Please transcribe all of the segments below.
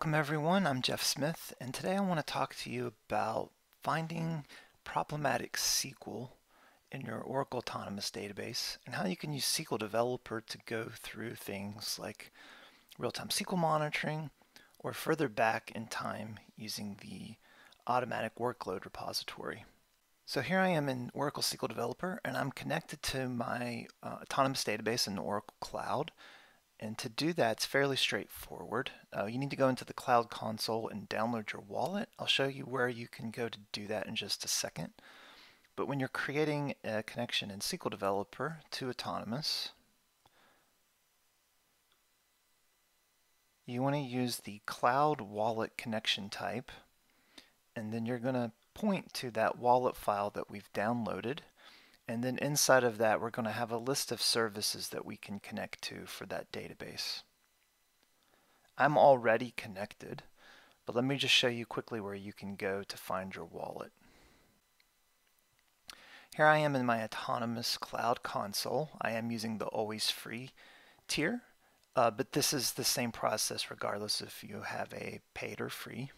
Welcome everyone, I'm Jeff Smith and today I want to talk to you about finding problematic SQL in your Oracle Autonomous Database and how you can use SQL Developer to go through things like real-time SQL monitoring or further back in time using the automatic workload repository. So here I am in Oracle SQL Developer and I'm connected to my uh, Autonomous Database in the Oracle Cloud and to do that, it's fairly straightforward. Uh, you need to go into the Cloud Console and download your wallet. I'll show you where you can go to do that in just a second. But when you're creating a connection in SQL Developer to Autonomous, you want to use the Cloud Wallet connection type, and then you're going to point to that wallet file that we've downloaded. And then inside of that, we're going to have a list of services that we can connect to for that database. I'm already connected, but let me just show you quickly where you can go to find your wallet. Here I am in my autonomous cloud console. I am using the always free tier, uh, but this is the same process regardless if you have a paid or free.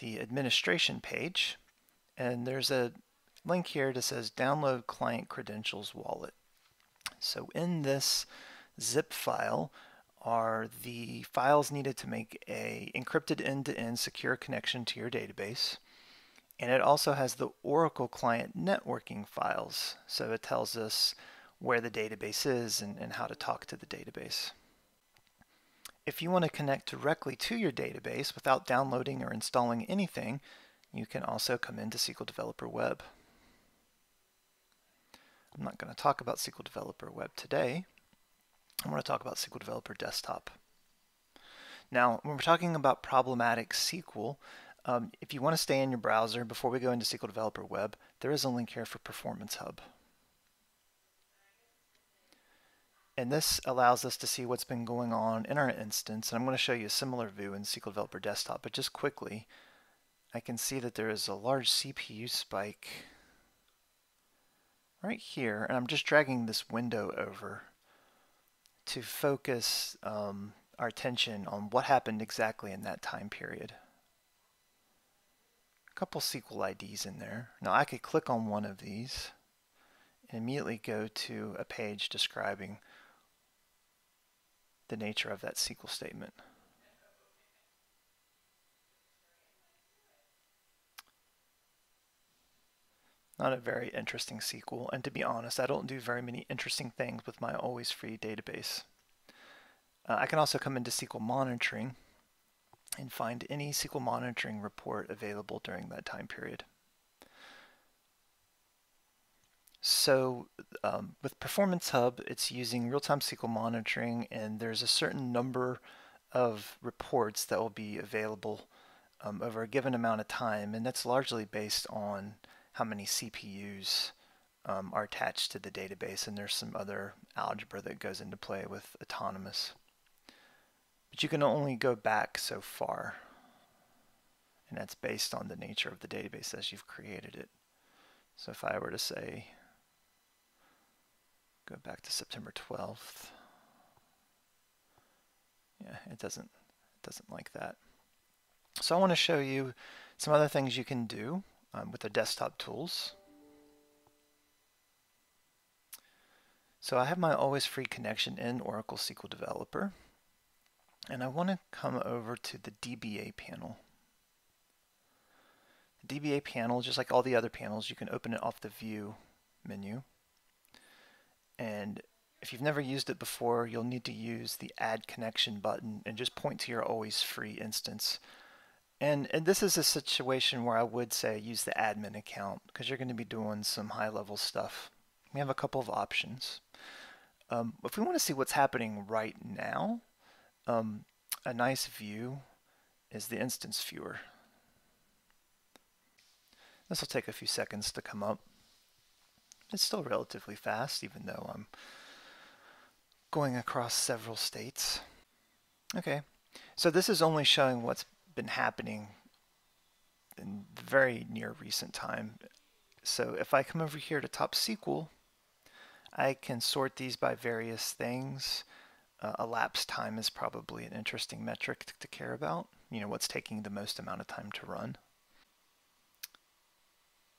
The administration page and there's a link here that says download client credentials wallet. So in this zip file are the files needed to make a encrypted end-to-end -end secure connection to your database. And it also has the Oracle client networking files. So it tells us where the database is and, and how to talk to the database. If you want to connect directly to your database without downloading or installing anything, you can also come into SQL Developer Web. I'm not going to talk about SQL Developer Web today. I want to talk about SQL Developer Desktop. Now, when we're talking about problematic SQL, um, if you want to stay in your browser before we go into SQL Developer Web, there is a link here for Performance Hub. And this allows us to see what's been going on in our instance. And I'm going to show you a similar view in SQL Developer Desktop, but just quickly, I can see that there is a large CPU spike right here. And I'm just dragging this window over to focus um, our attention on what happened exactly in that time period. A couple SQL IDs in there. Now I could click on one of these and immediately go to a page describing the nature of that SQL statement. Not a very interesting SQL, and to be honest, I don't do very many interesting things with my always free database. Uh, I can also come into SQL monitoring and find any SQL monitoring report available during that time period. So um, with Performance Hub, it's using real-time SQL monitoring, and there's a certain number of reports that will be available um, over a given amount of time, and that's largely based on how many CPUs um, are attached to the database, and there's some other algebra that goes into play with autonomous. But you can only go back so far, and that's based on the nature of the database as you've created it. So if I were to say Go back to September 12th. Yeah, it doesn't it doesn't like that. So I want to show you some other things you can do um, with the desktop tools. So I have my always free connection in Oracle SQL Developer and I want to come over to the DBA panel. The DBA panel, just like all the other panels, you can open it off the View menu. And if you've never used it before, you'll need to use the add connection button and just point to your always free instance. And, and this is a situation where I would say use the admin account because you're going to be doing some high level stuff. We have a couple of options. Um, if we want to see what's happening right now, um, a nice view is the instance viewer. This will take a few seconds to come up. It's still relatively fast, even though I'm going across several states. Okay, so this is only showing what's been happening in very near recent time. So if I come over here to Top SQL, I can sort these by various things. Uh, elapsed time is probably an interesting metric to, to care about. You know, what's taking the most amount of time to run.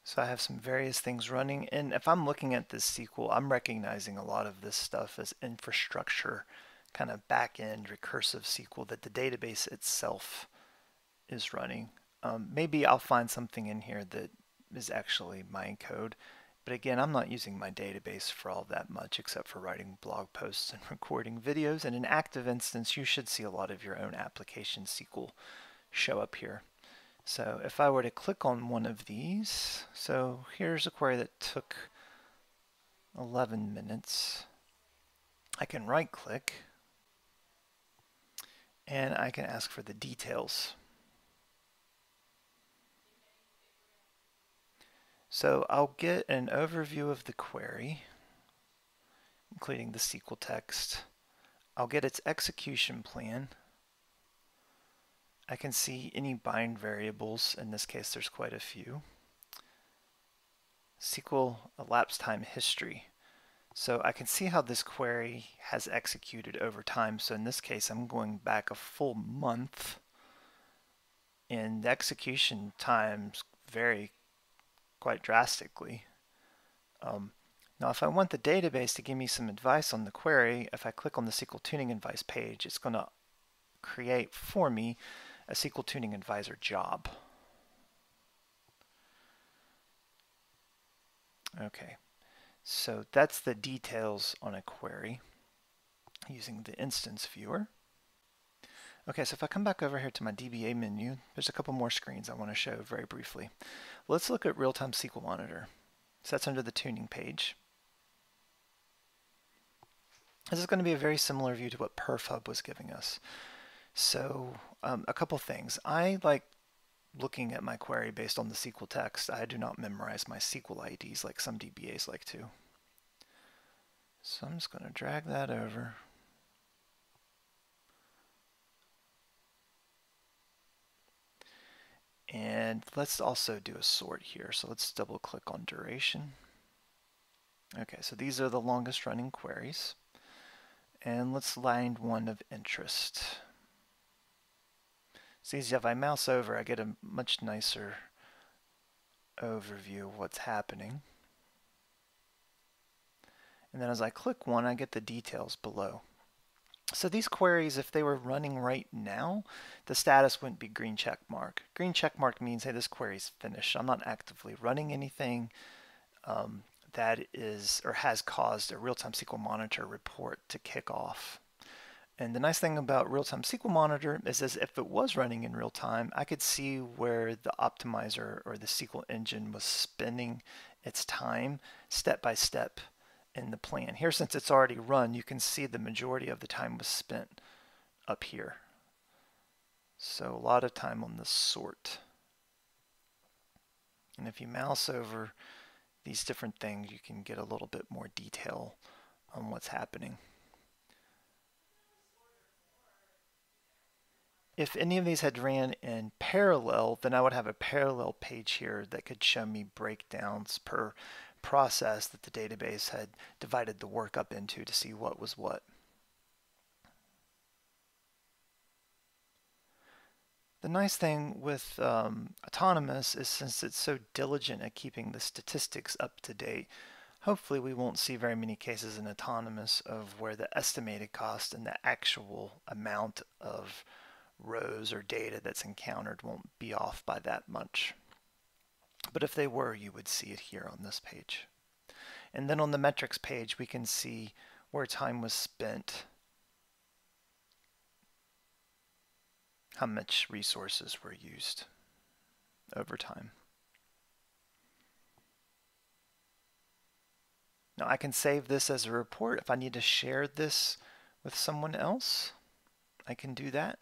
So I have some various things running, and if I'm looking at this SQL, I'm recognizing a lot of this stuff as infrastructure, kind of back-end recursive SQL that the database itself is running. Um, maybe I'll find something in here that is actually my code, but again, I'm not using my database for all that much except for writing blog posts and recording videos. In an active instance, you should see a lot of your own application SQL show up here. So if I were to click on one of these, so here's a query that took 11 minutes. I can right click and I can ask for the details. So I'll get an overview of the query, including the SQL text. I'll get its execution plan. I can see any bind variables. In this case, there's quite a few. SQL elapsed time history. So I can see how this query has executed over time. So in this case, I'm going back a full month. And the execution times vary quite drastically. Um, now if I want the database to give me some advice on the query, if I click on the SQL Tuning Advice page, it's going to create for me a SQL Tuning Advisor job. Okay, so that's the details on a query using the instance viewer. Okay, so if I come back over here to my DBA menu, there's a couple more screens I want to show very briefly. Let's look at Real-Time SQL Monitor. So that's under the tuning page. This is going to be a very similar view to what PerfHub was giving us. So um, a couple things. I like looking at my query based on the SQL text. I do not memorize my SQL IDs like some DBAs like to. So I'm just going to drag that over. And let's also do a sort here. So let's double click on duration. Okay, so these are the longest running queries. And let's find one of interest. See, if I mouse over, I get a much nicer overview of what's happening. And then as I click one, I get the details below. So these queries, if they were running right now, the status wouldn't be green check mark. Green check mark means, hey, this query is finished. I'm not actively running anything um, that is or has caused a real-time SQL Monitor report to kick off. And the nice thing about real-time SQL Monitor is as if it was running in real time, I could see where the optimizer or the SQL engine was spending its time step by step in the plan. Here, since it's already run, you can see the majority of the time was spent up here. So a lot of time on the sort. And if you mouse over these different things, you can get a little bit more detail on what's happening. If any of these had ran in parallel, then I would have a parallel page here that could show me breakdowns per process that the database had divided the work up into to see what was what. The nice thing with um, Autonomous is since it's so diligent at keeping the statistics up to date, hopefully we won't see very many cases in Autonomous of where the estimated cost and the actual amount of rows or data that's encountered won't be off by that much. But if they were, you would see it here on this page. And then on the metrics page, we can see where time was spent, how much resources were used over time. Now I can save this as a report. If I need to share this with someone else, I can do that.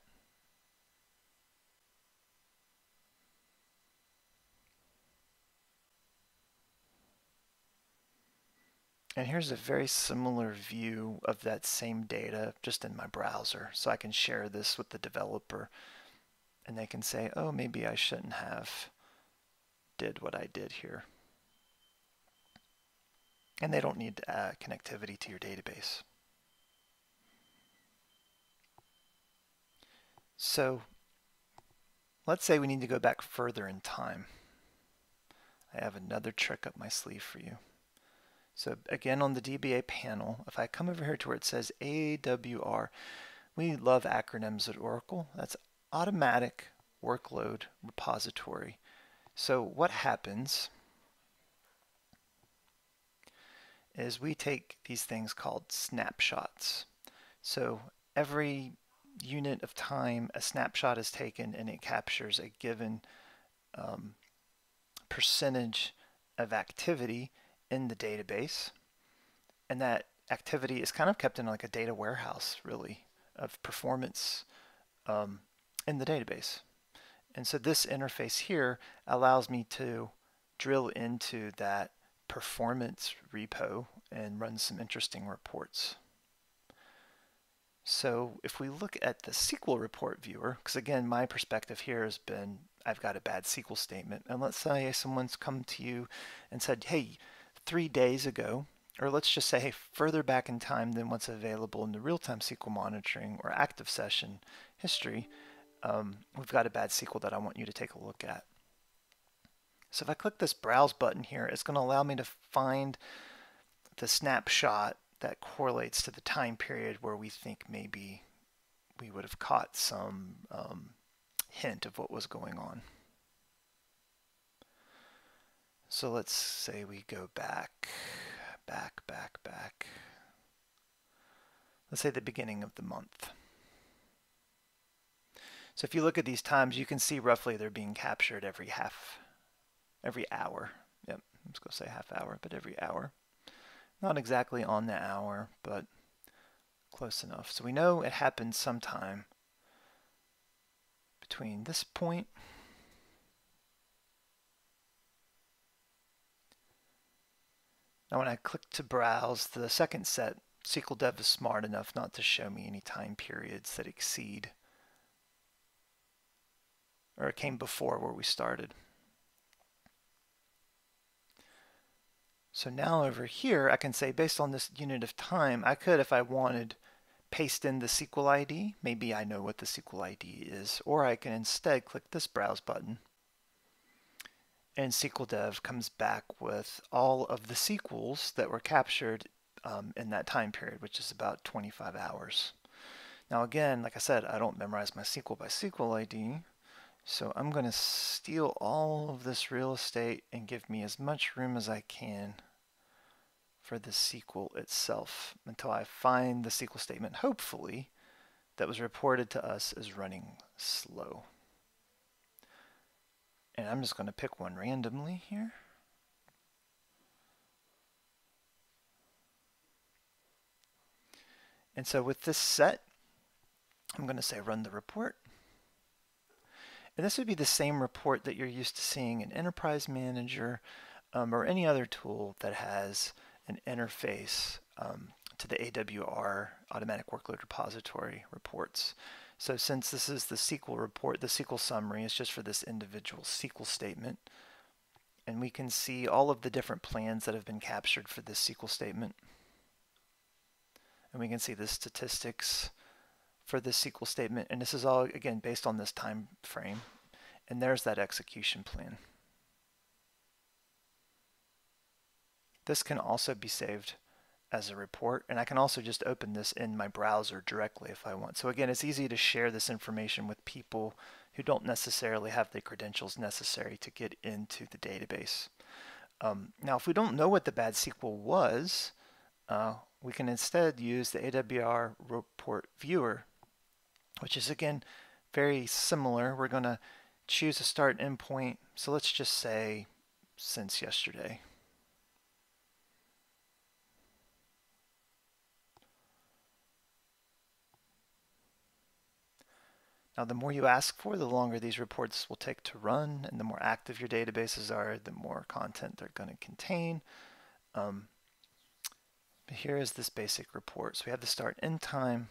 And here's a very similar view of that same data just in my browser. So I can share this with the developer and they can say, oh, maybe I shouldn't have did what I did here. and they don't need uh, connectivity to your database. So let's say we need to go back further in time. I have another trick up my sleeve for you. So again on the DBA panel, if I come over here to where it says AWR, we love acronyms at Oracle. That's Automatic Workload Repository. So what happens is we take these things called snapshots. So every unit of time, a snapshot is taken and it captures a given um, percentage of activity in the database. And that activity is kind of kept in like a data warehouse, really, of performance um, in the database. And so this interface here allows me to drill into that performance repo and run some interesting reports. So if we look at the SQL report viewer, because again, my perspective here has been I've got a bad SQL statement. And let's say someone's come to you and said, hey, three days ago, or let's just say further back in time than what's available in the real-time SQL monitoring or active session history, um, we've got a bad SQL that I want you to take a look at. So if I click this browse button here, it's going to allow me to find the snapshot that correlates to the time period where we think maybe we would have caught some um, hint of what was going on. So let's say we go back, back, back, back. Let's say the beginning of the month. So if you look at these times, you can see roughly they're being captured every half, every hour. Yep, let's go say half hour, but every hour. Not exactly on the hour, but close enough. So we know it happened sometime between this point Now when I click to browse the second set, SQL Dev is smart enough not to show me any time periods that exceed or came before where we started. So now over here, I can say based on this unit of time, I could, if I wanted, paste in the SQL ID. Maybe I know what the SQL ID is. Or I can instead click this Browse button. And SQL Dev comes back with all of the SQLs that were captured um, in that time period, which is about 25 hours. Now again, like I said, I don't memorize my SQL by SQL ID. So I'm going to steal all of this real estate and give me as much room as I can for the SQL itself until I find the SQL statement, hopefully, that was reported to us as running slow. And I'm just going to pick one randomly here. And so with this set, I'm going to say run the report. And this would be the same report that you're used to seeing in Enterprise Manager um, or any other tool that has an interface um, to the AWR Automatic Workload Repository reports. So since this is the SQL report, the SQL summary is just for this individual SQL statement. And we can see all of the different plans that have been captured for this SQL statement. And we can see the statistics for this SQL statement. And this is all, again, based on this time frame. And there's that execution plan. This can also be saved as a report and I can also just open this in my browser directly if I want. So again it's easy to share this information with people who don't necessarily have the credentials necessary to get into the database. Um, now if we don't know what the bad SQL was uh, we can instead use the AWR report viewer which is again very similar. We're going to choose a start endpoint. So let's just say since yesterday. Now the more you ask for, the longer these reports will take to run, and the more active your databases are, the more content they're going to contain. Um, but here is this basic report. So we have the start end time,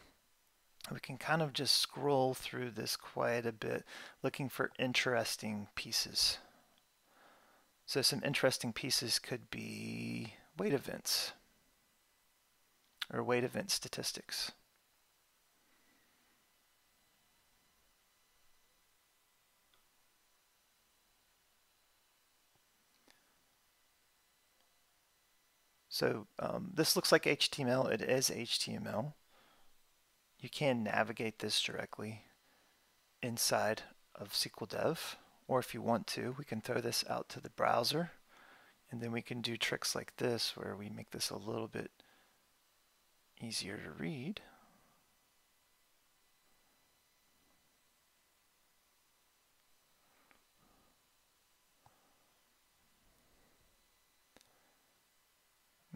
we can kind of just scroll through this quite a bit looking for interesting pieces. So some interesting pieces could be wait events or wait event statistics. So um, this looks like HTML. It is HTML. You can navigate this directly inside of SQL Dev, or if you want to, we can throw this out to the browser, and then we can do tricks like this where we make this a little bit easier to read.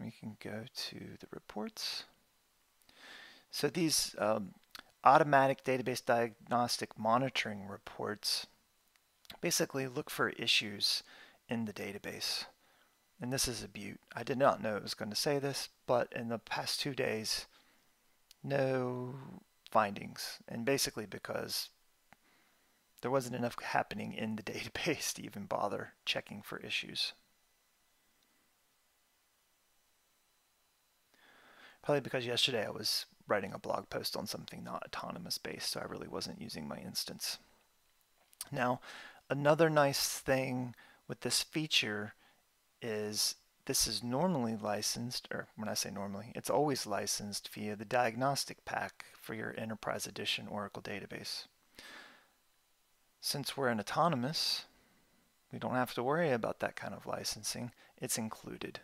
We can go to the reports. So these um, automatic database diagnostic monitoring reports basically look for issues in the database. And this is a butte. I did not know it was going to say this, but in the past two days, no findings. And basically because there wasn't enough happening in the database to even bother checking for issues. Probably because yesterday I was writing a blog post on something not autonomous based, so I really wasn't using my instance. Now, another nice thing with this feature is this is normally licensed, or when I say normally, it's always licensed via the diagnostic pack for your Enterprise Edition Oracle database. Since we're an autonomous, we don't have to worry about that kind of licensing. It's included.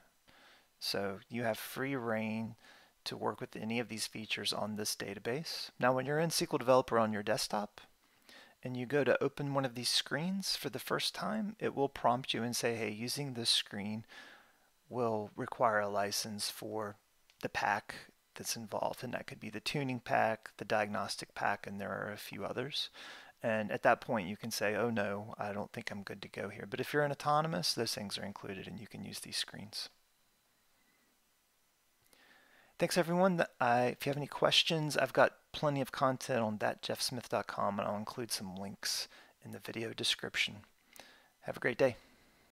So you have free reign to work with any of these features on this database. Now when you're in SQL Developer on your desktop and you go to open one of these screens for the first time, it will prompt you and say, hey, using this screen will require a license for the pack that's involved. And that could be the tuning pack, the diagnostic pack, and there are a few others. And at that point, you can say, oh no, I don't think I'm good to go here. But if you're an autonomous, those things are included and you can use these screens. Thanks, everyone. I, if you have any questions, I've got plenty of content on thatjeffsmith.com, and I'll include some links in the video description. Have a great day.